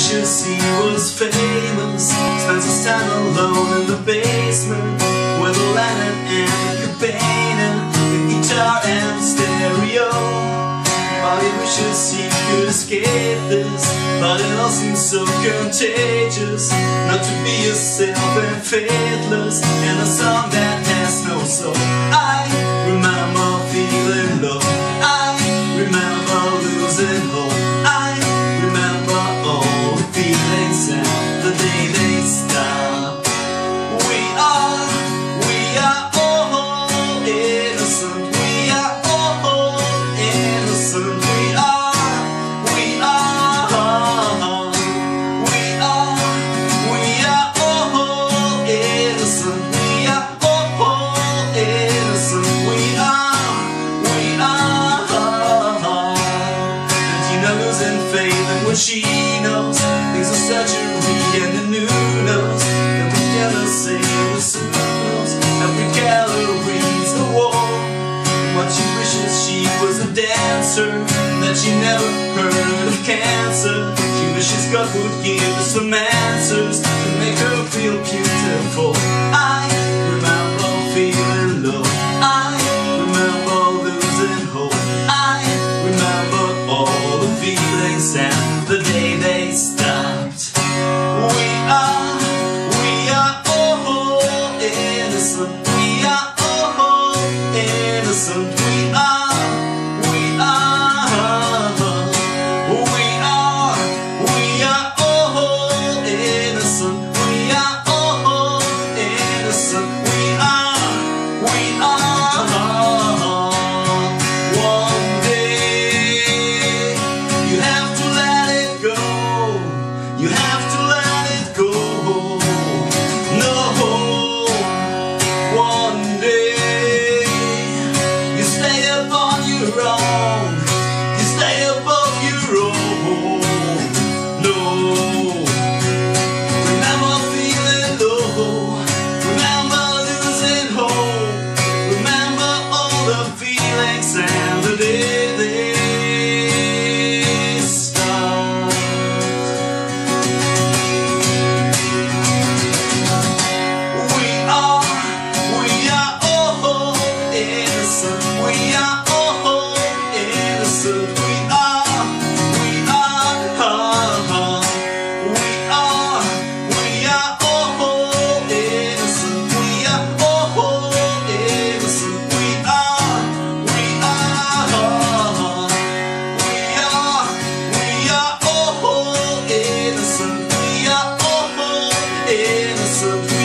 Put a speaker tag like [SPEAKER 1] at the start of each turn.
[SPEAKER 1] wishes he was famous. Spends his time alone in the basement With a lantern and a cabana The guitar and stereo. While he wishes he could escape this But it all seems so contagious. Not to be yourself and faithless In a song that has no surgery and the knows That we never say the knows Every calories the war. What she wishes she was a dancer That she never heard of cancer. She wishes God would give her some answers To make her feel beautiful. I remember feeling low. I remember losing hope. I remember all the feelings and innocent innocent